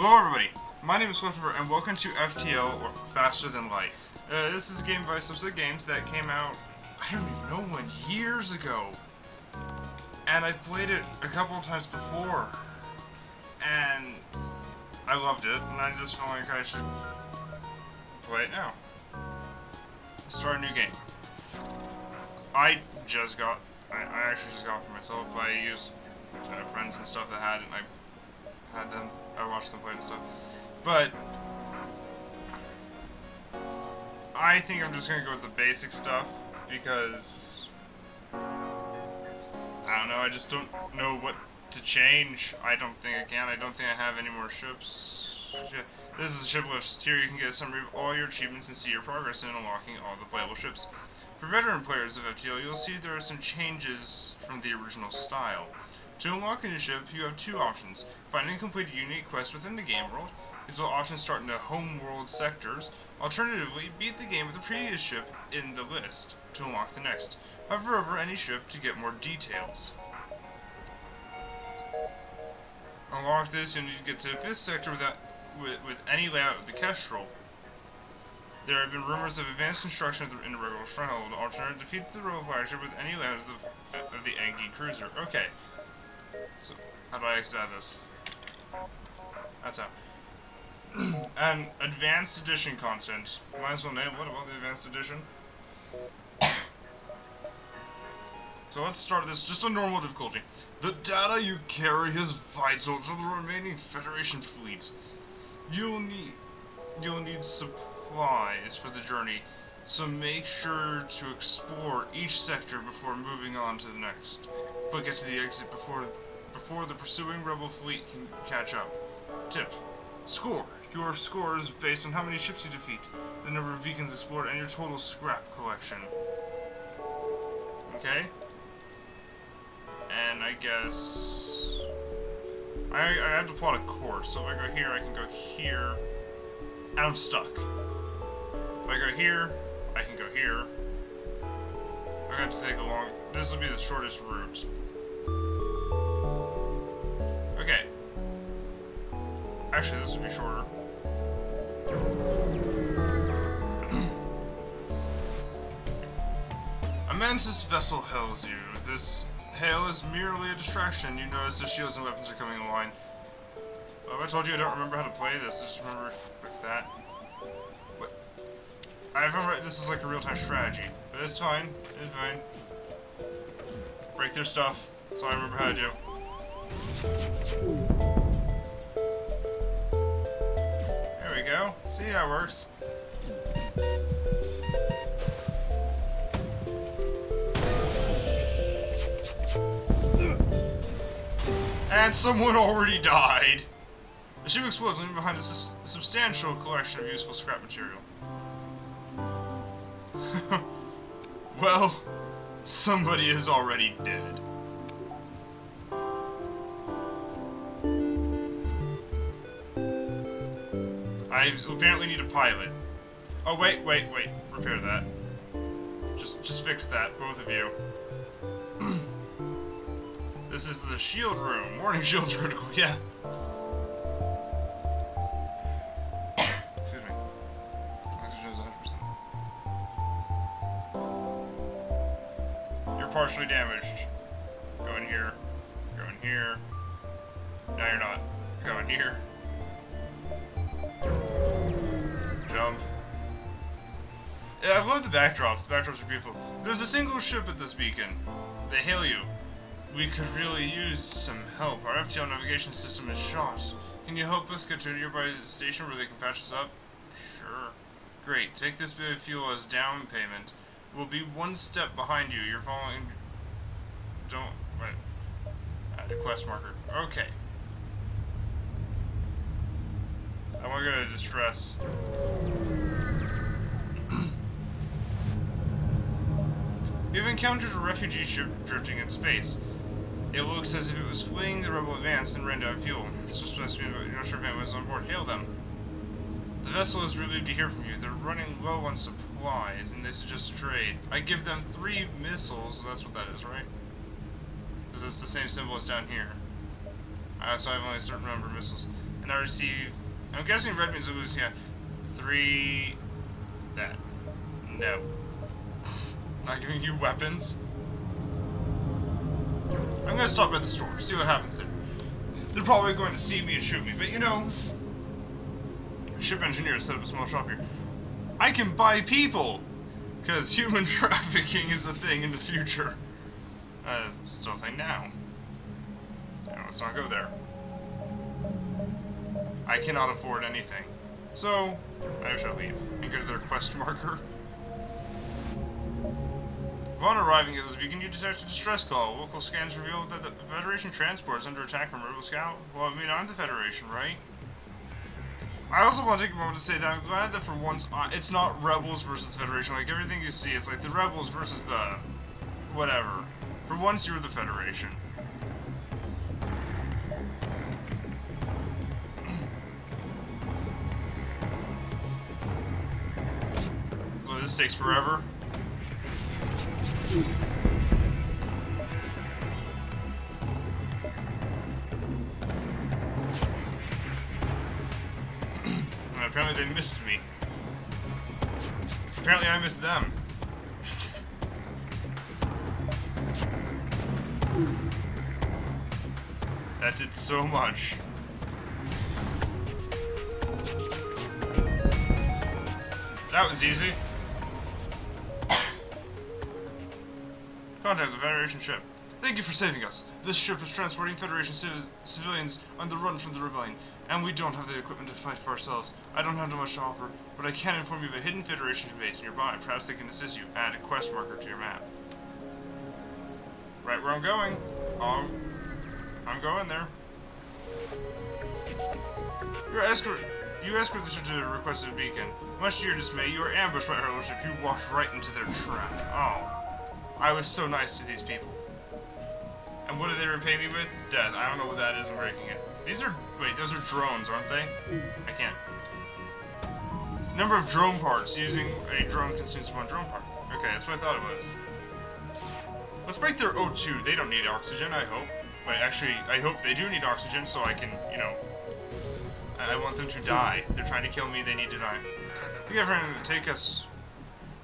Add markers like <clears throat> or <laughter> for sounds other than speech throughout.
Hello everybody, my name is Swiftiver and welcome to FTL, or Faster Than Light. Uh, this is a game by Subset Games that came out, I don't even know when, years ago. And I've played it a couple of times before. And I loved it, and I just felt like I should play it now. Start a new game. I just got, I, I actually just got for myself, but I used uh, friends and stuff that had it, and I had them I watched them play and stuff. But I think I'm just gonna go with the basic stuff because I don't know. I just don't know what to change. I don't think I can. I don't think I have any more ships. This is a ship list. Here you can get a summary of all your achievements and see your progress in unlocking all the playable ships. For veteran players of FTL, you'll see there are some changes from the original style. To unlock a new ship, you have two options. Find and complete a unique quest within the game world. These will often start in the home world sectors. Alternatively, beat the game with the previous ship in the list to unlock the next. Hover over any ship to get more details. Unlock this, need to get to the fifth sector without, with, with any layout of the Kestrel. There have been rumors of advanced construction of the, in the regular stronghold. Alternative, defeat the royal flagship with any layout of the, of the Engi cruiser. Okay. So, how do I exit this? That's how. <clears throat> and advanced edition content. Might as well name what about the advanced edition? <coughs> so let's start this just a normal difficulty. The data you carry is vital to the remaining Federation fleet. You'll need you'll need supplies for the journey, so make sure to explore each sector before moving on to the next. But get to the exit before before the pursuing rebel fleet can catch up. Tip. Score. Your score is based on how many ships you defeat, the number of beacons explored, and your total scrap collection. Okay? And I guess... I, I have to plot a course, so if I go here, I can go here, and I'm stuck. If I go here, I can go here. I have to take a long... This will be the shortest route. Actually, this would be shorter. <clears throat> A mantis vessel hails you. This hail is merely a distraction. You notice the shields and weapons are coming in line. Oh, I told you I don't remember how to play this. I just remember with that. What? I remember this is like a real-time strategy. But it's fine. It's fine. Break their stuff. All I remember how to do. Go. See how it works. And someone already died. The ship explodes, leaving behind a substantial collection of useful scrap material. <laughs> well, somebody is already dead. I apparently need a pilot. Oh, wait, wait, wait. Repair that. Just, just fix that, both of you. <clears throat> this is the shield room. Warning shield's <laughs> critical, yeah. Excuse me. Oxygen's 100%. You're partially damaged. Go in here. Go in here. No, you're not. Go in here. I love the backdrops. The backdrops are beautiful. There's a single ship at this beacon. They hail you. We could really use some help. Our FTL navigation system is shot. Can you help us get to a nearby station where they can patch us up? Sure. Great. Take this bit of fuel as down payment. We'll be one step behind you. You're following... Don't... Wait. Add a quest marker. Okay. I want to go to distress. You've encountered a refugee ship drifting in space. It looks as if it was fleeing the rebel advance and ran out of fuel. Suspects but you're not sure if was on board. Hail them. The vessel is relieved to hear from you. They're running low on supplies, and they suggest a trade. I give them three missiles, that's what that is, right? Because it's the same symbol as down here. Uh, so I have only a certain number of missiles. And I receive... I'm guessing red means lose, yeah. Three... That. No. Not giving you weapons. I'm gonna stop by the store, see what happens there. They're probably going to see me and shoot me, but you know... Ship engineer set up a small shop here. I can buy people! Because human <laughs> trafficking is a thing in the future. Uh, still a thing now. Now, let's not go there. I cannot afford anything. So, I shall leave and go to their quest marker. Upon arriving at this beacon, you detect a distress call. Local scans reveal that the Federation transport is under attack from Rebel Scout. Well, I mean, I'm the Federation, right? I also want to take a moment to say that I'm glad that for once, uh, it's not Rebels versus Federation. Like, everything you see, it's like the Rebels versus the... whatever. For once, you're the Federation. well, this takes forever. Apparently they missed me. Apparently I missed them. that did so much. That was easy. Federation ship. Thank you for saving us. This ship is transporting Federation civilians on the run from the rebellion, and we don't have the equipment to fight for ourselves. I don't have much to offer, but I can inform you of a hidden Federation base nearby. Perhaps they can assist you. Add a quest marker to your map. Right where I'm going. Um, I'm going there. Your escort. You escort the ship to the requested beacon. Much to your dismay, you are ambushed by our lordship. You walked right into their trap. Oh. I was so nice to these people. And what do they repay me with? Death. I don't know what that is. I'm breaking it. These are... Wait, those are drones, aren't they? I can't. Number of drone parts. Using a drone consumes one drone part. Okay, that's what I thought it was. Let's break their O2. They don't need oxygen, I hope. Wait, actually, I hope they do need oxygen so I can, you know... I want them to die. They're trying to kill me, they need to die. You friend, take us.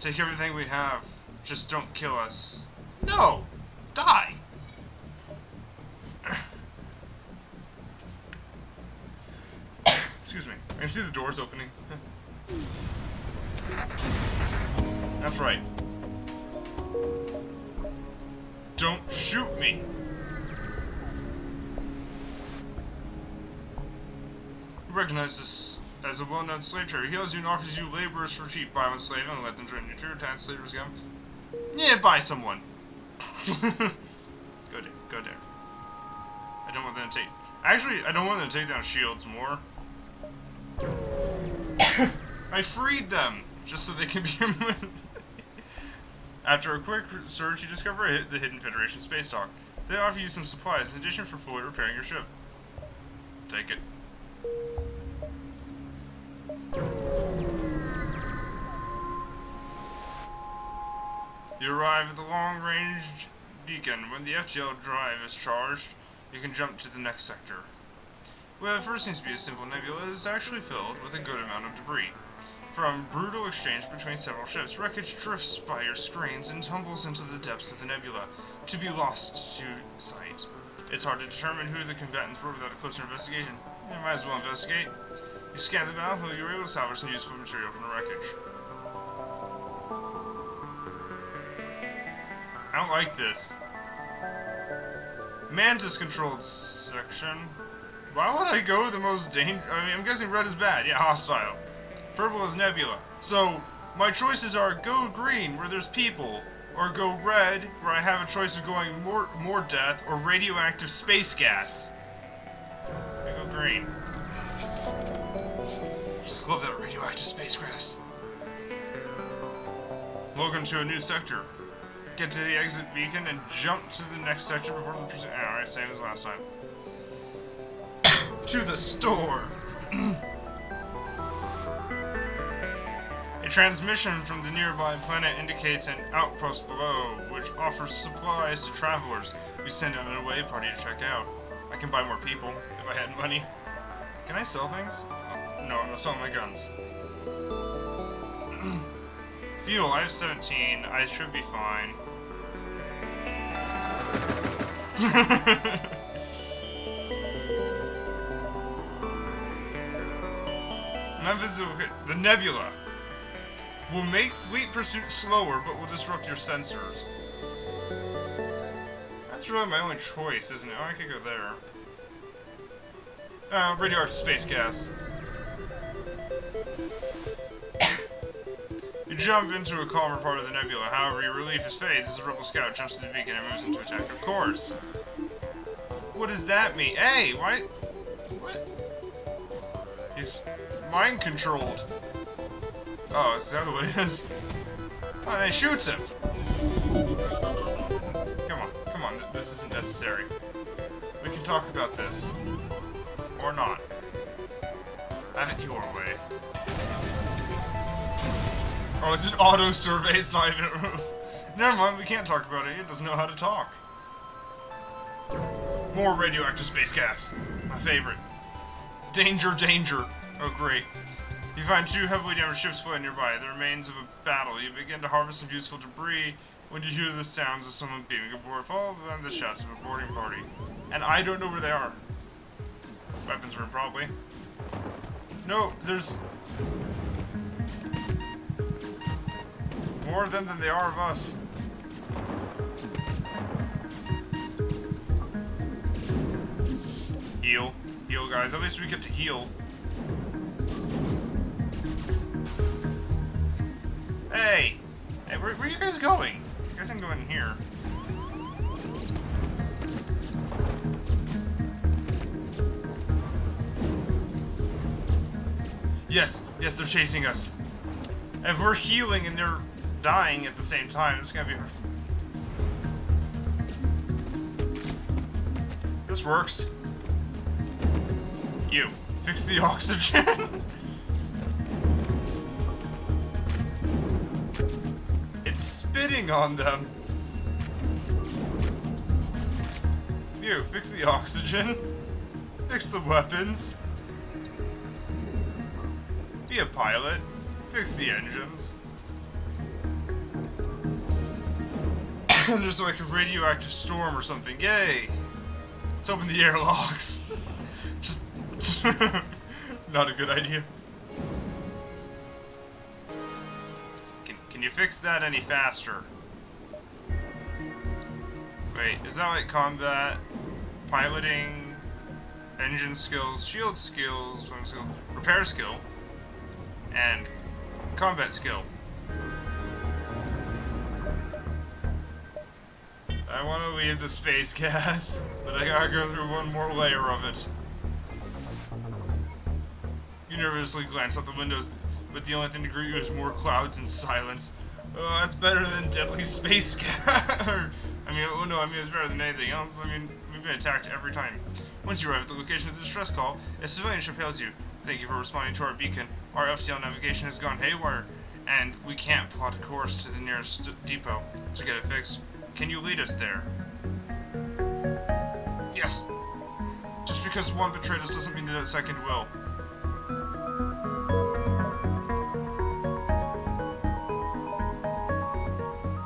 Take everything we have. Just don't kill us. No! Die! Excuse me. I can see the doors opening. That's right. Don't shoot me! You recognize this as a well-known slave trader. He hails you and offers you laborers for cheap. Buy one slave and let them join your true tax slavers again. Yeah, buy someone. <laughs> go there. Go there. I don't want them to take... Actually, I don't want them to take down shields more. <coughs> I freed them, just so they can be <laughs> After a quick search, you discover the hidden Federation space dock. They offer you some supplies in addition for fully repairing your ship. Take it. You arrive at the long-range beacon. When the FTL drive is charged, you can jump to the next sector. Well, it first seems to be a simple nebula, is actually filled with a good amount of debris. From brutal exchange between several ships, wreckage drifts by your screens and tumbles into the depths of the nebula, to be lost to sight. It's hard to determine who the combatants were without a closer investigation. You might as well investigate. You scan the battlefield, you are able to salvage some useful material from the wreckage. I don't like this. Mantis controlled section. Why would I go the most dangerous? I mean, I'm guessing red is bad. Yeah, hostile. Purple is nebula. So, my choices are go green, where there's people, or go red, where I have a choice of going more, more death, or radioactive space gas. I go green. Just love that radioactive space gas. Welcome to a new sector get to the exit beacon, and jump to the next section before the person. Ah, Alright, same as last time. <coughs> to the store! <coughs> A transmission from the nearby planet indicates an outpost below, which offers supplies to travelers. We send out an away party to check out. I can buy more people, if I had money. Can I sell things? Oh, no, I'm gonna sell my guns. Fuel, I have 17. I should be fine. <laughs> Memphis, the Nebula will make fleet pursuit slower, but will disrupt your sensors. That's really my only choice, isn't it? Oh, I could go there. Uh, radioactive space gas. You jump into a calmer part of the nebula. However, your relief is phased as a rebel scout jumps to the beacon and moves into attack. Of course. What does that mean? Hey, why? What? He's mind controlled. Oh, is that what it is? Oh, and he shoots him. Come on, come on. This isn't necessary. We can talk about this. Or not. Have it your way. Oh, it's an auto survey. It's not even. <laughs> Never mind. We can't talk about it. It doesn't know how to talk. More radioactive space gas. My favorite. Danger, danger. Oh, great. You find two heavily damaged ships floating nearby, the remains of a battle. You begin to harvest some useful debris when you hear the sounds of someone beaming aboard, followed by the shots of a boarding party. And I don't know where they are. Weapons room, probably. No, there's... More of them than they are of us. Heal. Heal, guys. At least we get to heal. Hey! Hey, where, where are you guys going? You guys I'm going here. Yes, yes, they're chasing us. And we're healing and they're dying at the same time, it's gonna be... This works. You, fix the <laughs> oxygen. it's spitting on them. You, fix the oxygen. Fix the weapons. Be a pilot. Fix the engines. <laughs> There's like a radioactive storm or something. Yay! Let's open the airlocks. <laughs> Just <laughs> not a good idea. Can can you fix that any faster? Wait, is that like combat, piloting, engine skills, shield skills, skill, repair skill? and combat skill. I want to leave the space gas, but I gotta go through one more layer of it. You nervously glance out the windows, but the only thing to greet you is more clouds and silence. Oh, that's better than deadly <laughs> space gas. I mean, oh no, I mean it's better than anything else. I mean, we've been attacked every time. Once you arrive at the location of the distress call, a civilian hails you. Thank you for responding to our beacon. Our FTL navigation has gone haywire, and we can't plot a course to the nearest depot to get it fixed. Can you lead us there? Yes. Just because one betrayed us doesn't mean that a second will.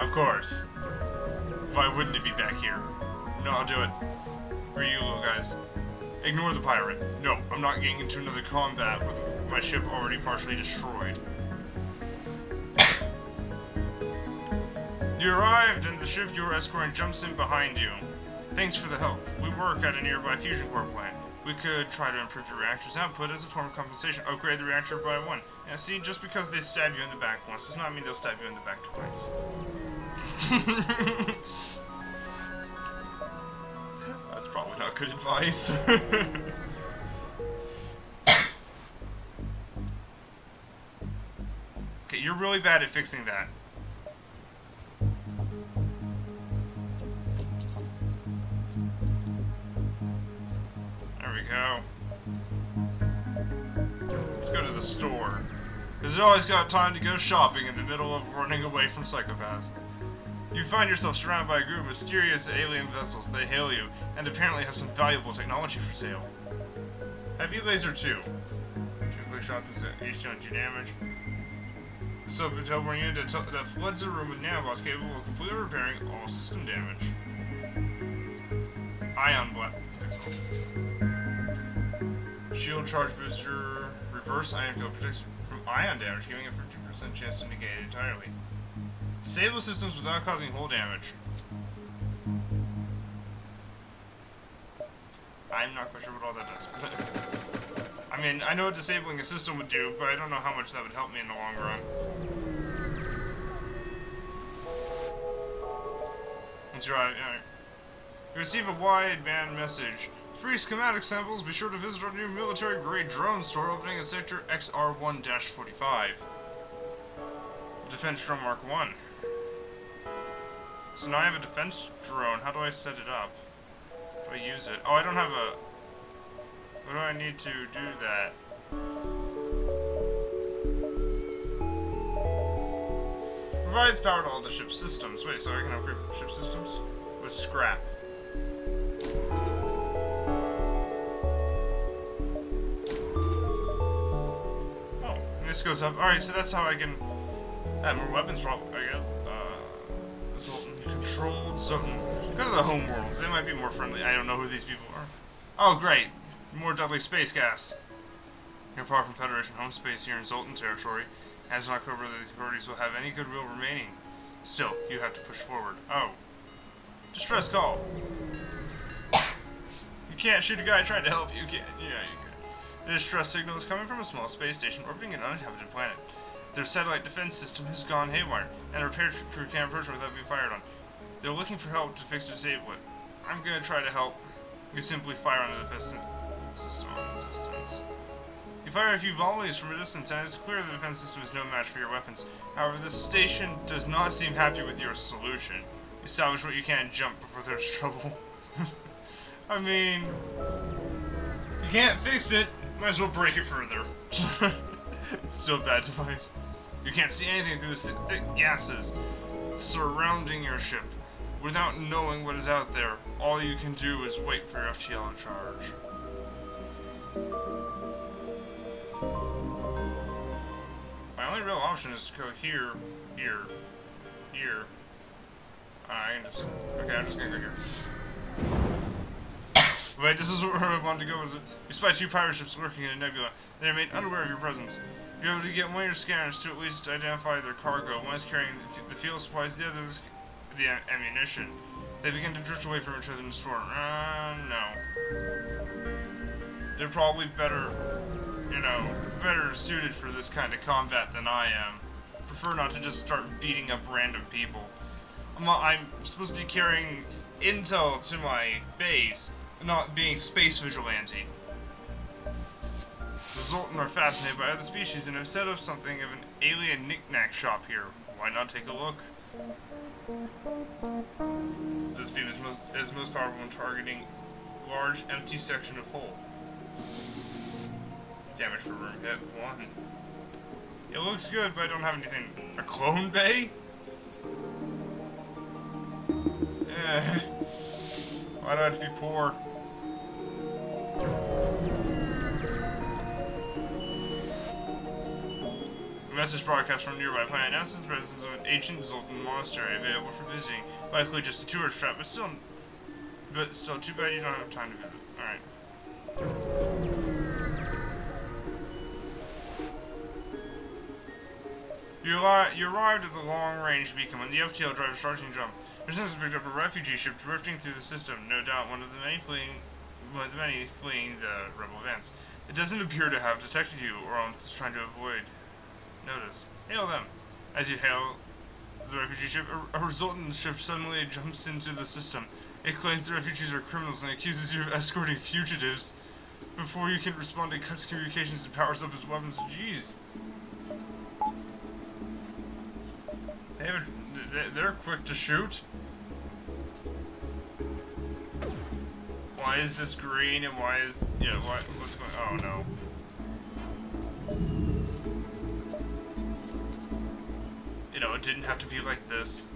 Of course. Why wouldn't it be back here? No, I'll do it. For you little guys. Ignore the pirate. No, I'm not getting into another combat with my ship already partially destroyed. You arrived, and the ship you were escorting jumps in behind you. Thanks for the help. We work at a nearby fusion core plant. We could try to improve your reactor's output as a form of compensation. Upgrade the reactor by one. Now see, just because they stab you in the back once does not mean they'll stab you in the back twice. <laughs> That's probably not good advice. <laughs> okay, you're really bad at fixing that. Go. Let's go to the store. Because it always got time to go shopping in the middle of running away from psychopaths. You find yourself surrounded by a group of mysterious alien vessels. They hail you, and apparently have some valuable technology for sale. Heavy laser 2. Two quick shots and each doing 2 damage. So, teleporting unit that, floods the room with nanobots capable of completely repairing all system damage. Ion Blast Shield charge booster, reverse ion field protects from ion damage, giving a 50% chance to negate it entirely. Disable systems without causing hull damage. I'm not quite sure what all that does. <laughs> I mean, I know disabling a system would do, but I don't know how much that would help me in the long run. That's right. You receive a wideband message. Free schematic samples, be sure to visit our new military-grade drone store opening in Sector XR1-45. Defense Drone Mark 1. So now I have a defense drone. How do I set it up? How Do I use it? Oh, I don't have a... What do I need to do that? Provides power to all the ship systems. Wait, so I can upgrade ship systems? With scrap. This goes up. Alright, so that's how I can have more weapons, probably, I guess. Uh, Zoltan controlled Zoltan. Go to the home worlds. They might be more friendly. I don't know who these people are. Oh, great. More deadly space gas. You're far from Federation home space here in Zoltan territory. As in October, the authorities will have any goodwill remaining. Still, you have to push forward. Oh. Distress call. <coughs> you can't shoot a guy trying to help you, Can't. Yeah, you can. The distress signal is coming from a small space station orbiting an uninhabited planet. Their satellite defense system has gone haywire, and a repair crew can't approach without being fired on. They're looking for help to fix or disable it. I'm gonna try to help. You simply fire on the defense system on distance. You fire a few volleys from a distance, and it's clear the defense system is no match for your weapons. However, the station does not seem happy with your solution. You salvage what you can and jump before there's <laughs> trouble. I mean, you can't fix it. Might as well break it further. <laughs> Still a bad device. You can't see anything through the thick gases surrounding your ship. Without knowing what is out there, all you can do is wait for your FTL to charge. My only real option is to go here, here, here. I can just... Okay, I'm just gonna go here. Wait, this is where I wanted to go, is? You spy two pirate ships lurking in a nebula. They are made unaware of your presence. You're able to get one of your scanners to at least identify their cargo. One is carrying the fuel supplies, the other is the ammunition. They begin to drift away from each other in the storm. Uh, no. They're probably better, you know, better suited for this kind of combat than I am. Prefer not to just start beating up random people. I'm, I'm supposed to be carrying intel to my base, not being space vigilante. The Zoltan are fascinated by other species and have set up something of an alien knickknack shop here. Why not take a look? This beam is most, is most powerful when targeting large empty section of hull. Damage per room hit, one. It looks good, but I don't have anything. A clone bay? Eh. Why do I have to be poor? A message broadcast from nearby planet announces the presence of an ancient Zoltan monastery available for visiting. Likely just a tourist trap, but still, but still, too bad you don't have time to visit. All right. You, you arrived at the long-range beacon when the FTL driver starting to jump. Resistance picked up a refugee ship drifting through the system, no doubt one of the many fleeing, one of the many fleeing the rebel events. It doesn't appear to have detected you, or else trying to avoid notice. Hail them. As you hail the refugee ship, a, a resultant ship suddenly jumps into the system. It claims the refugees are criminals and accuses you of escorting fugitives. Before you can respond, it cuts communications and powers up its weapons. Jeez. They have, they're quick to shoot. Why is this green and why is... Yeah, what's going... Oh, no. You know, it didn't have to be like this.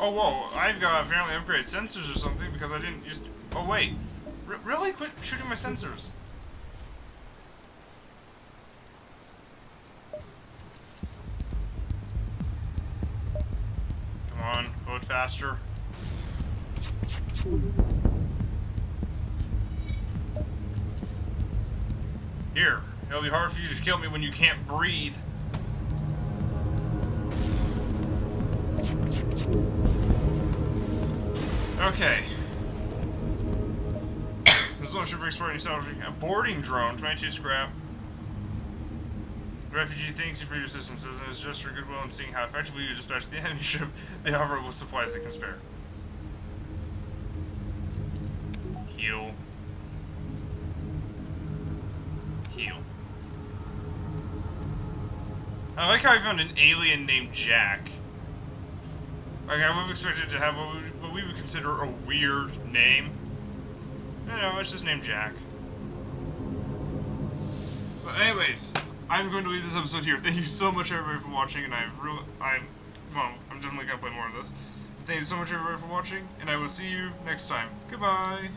Oh, whoa, I've got apparently upgraded sensors or something because I didn't just... Oh, wait. R really? Quit shooting my sensors. Faster. Here, it'll be hard for you to kill me when you can't breathe. Okay. <coughs> this one should be exploring yourself. A boarding drone, 22 scrap. Refugee thanks you for your assistance, and it's just for goodwill and seeing how effectively you dispatch the <laughs> enemy ship they offer with supplies they can spare. Heal. Heal. I like how I found an alien named Jack. Like, I would have expected to have what we, what we would consider a weird name. No, no, it's just named Jack. But anyways, I'm going to leave this episode here. Thank you so much, everybody, for watching, and I really, I'm, well, I'm definitely going to play more of this. Thank you so much, everybody, for watching, and I will see you next time. Goodbye!